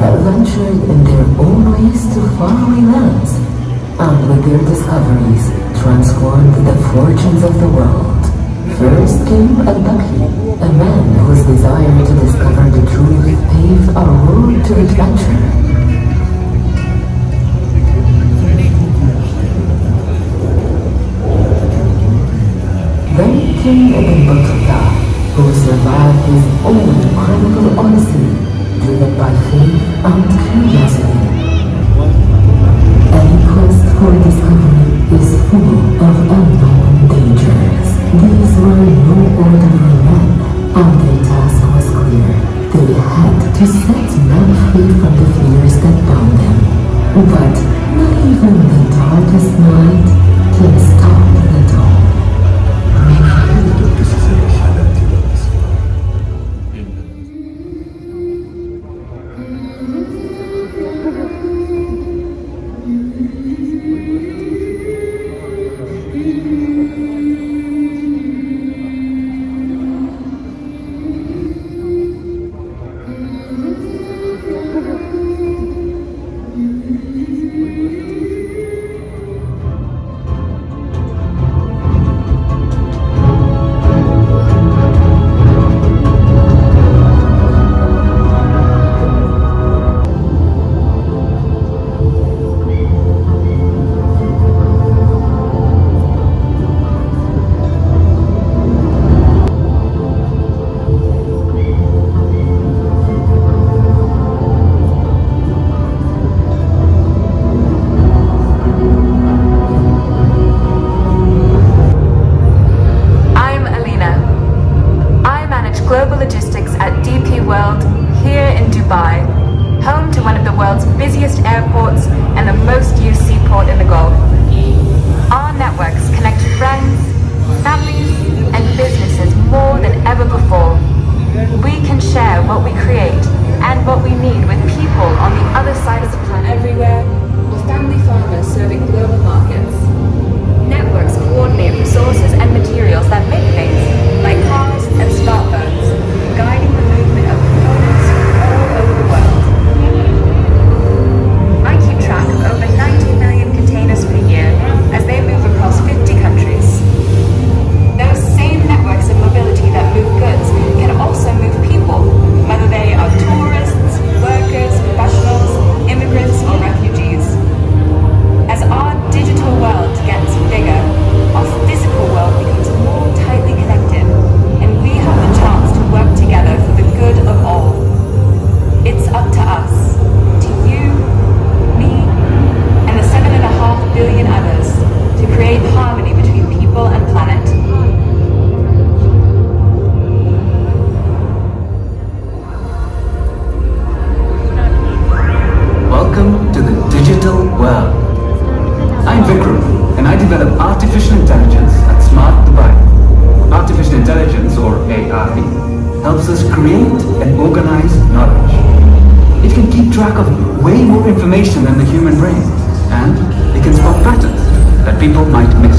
ventured in their own ways to faraway lands, and with their discoveries, transformed the fortunes of the world. First came Albucky, a man whose desire to discover the truth paved a road to adventure. Then came Ibn who survived his own incredible odyssey, driven by faith and curiosity. Any quest for discovery is full of unknown dangers. These were no ordinary men, and their task was clear. They had to set helps us create and organize knowledge. It can keep track of way more information than the human brain, and it can spot patterns that people might miss.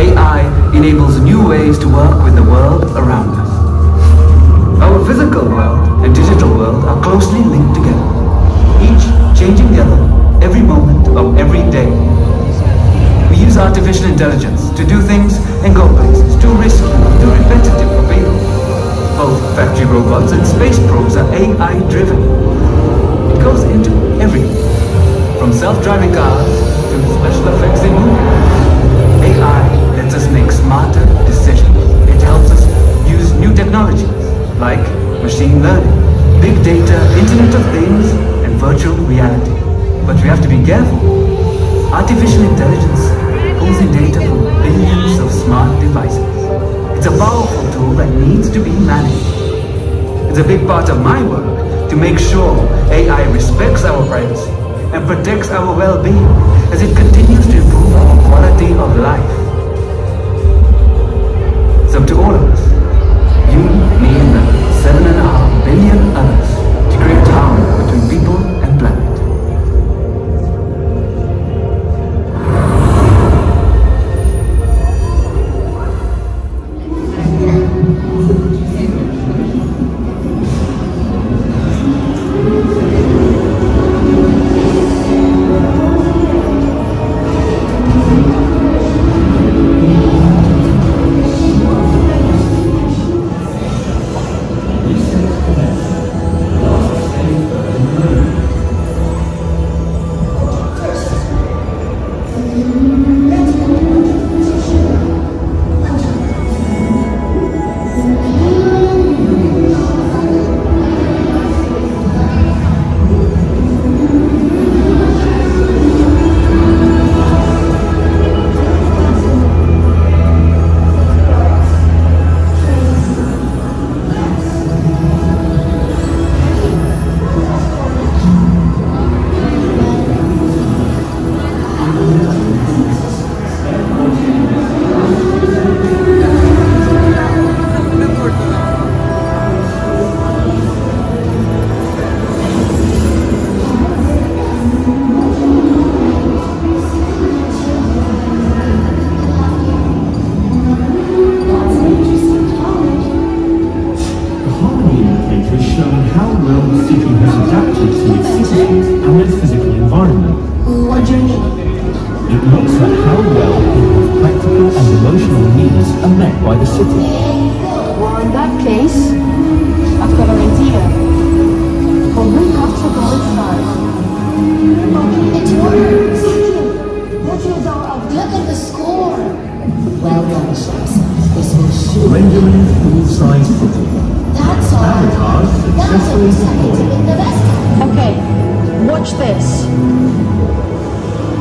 AI enables new ways to work with the world around us. Our physical world and digital world are closely linked together, each changing the other every moment of every day. We use artificial intelligence to do things and go places too risky, too repetitive. Both factory robots and space probes are AI driven. It goes into everything, from self-driving cars to special effects in movies. It's a big part of my work to make sure AI respects our privacy and protects our well-being as it continues to improve our quality of life. Up to all of us, you, me, and the seven and a half Okay, watch this.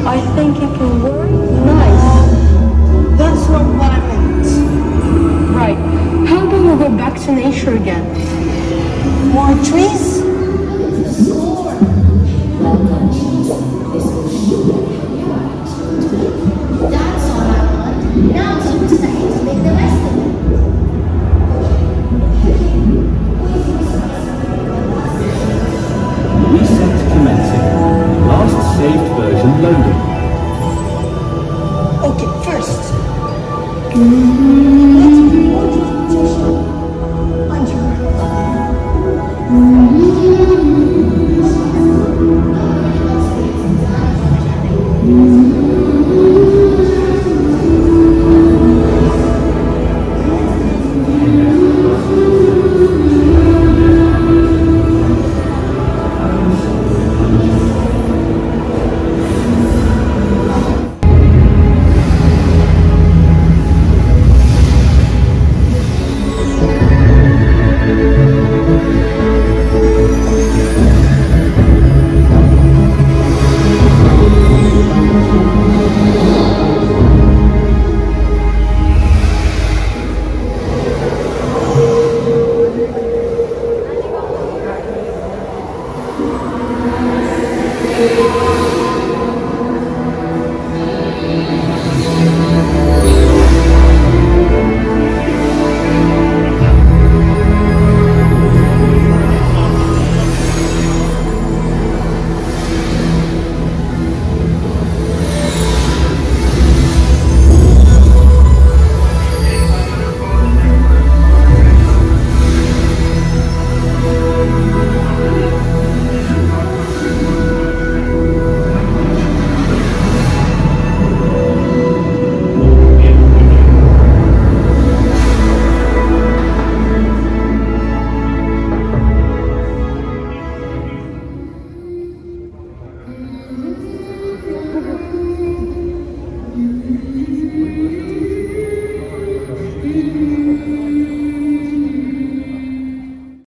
I think it can work. Nice. That's not what I meant. Right. How can we go back to nature again? More trees?